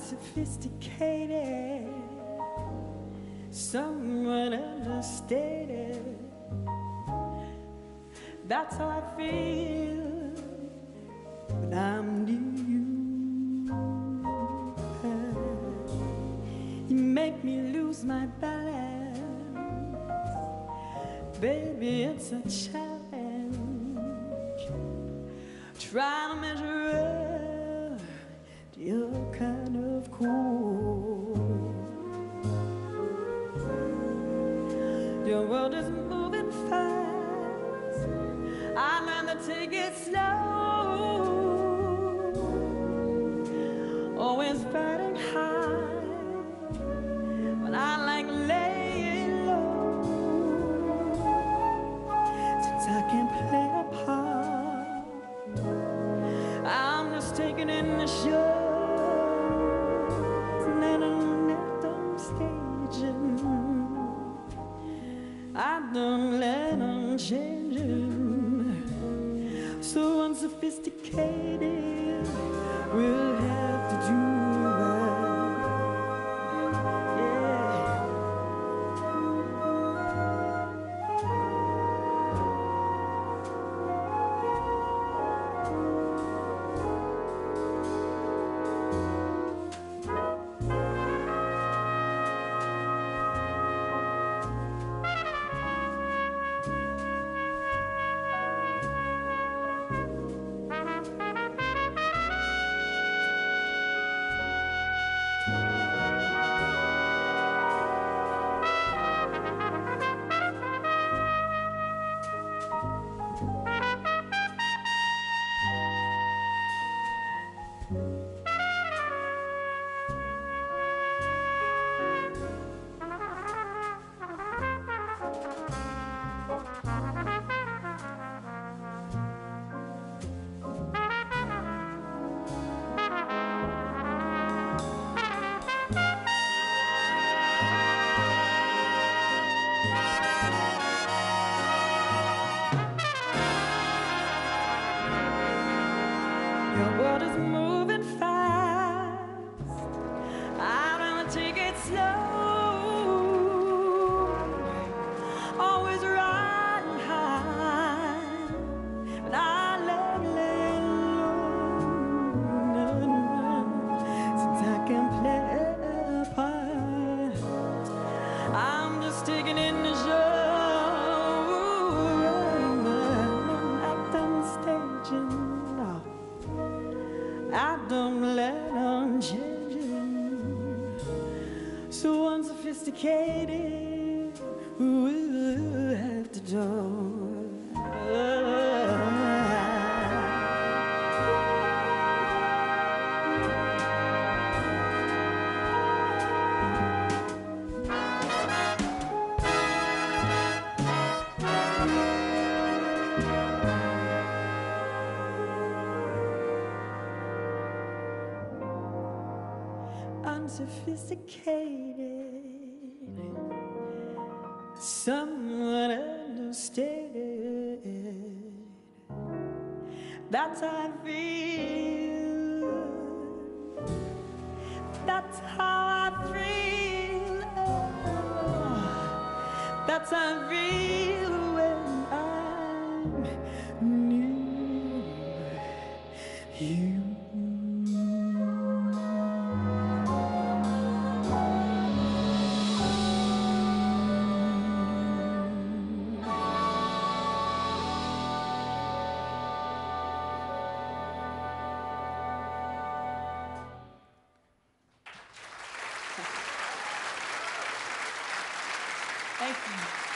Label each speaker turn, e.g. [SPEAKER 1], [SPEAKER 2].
[SPEAKER 1] unsophisticated, somewhat understated. That's how I feel when I'm near you. You make me lose my balance, baby. It's a challenge. Trying to measure cool. Your world is moving fast. I learned to take it slow. Always riding high, but I like laying low. Since I can play a part, I'm just taking in the show. Let change. So unsophisticated, we'll Your world is moving So unsophisticated, we'll have to do. Unsophisticated, somewhat understated. That's how I feel. That's how I feel. Oh, that's how I feel Thank you.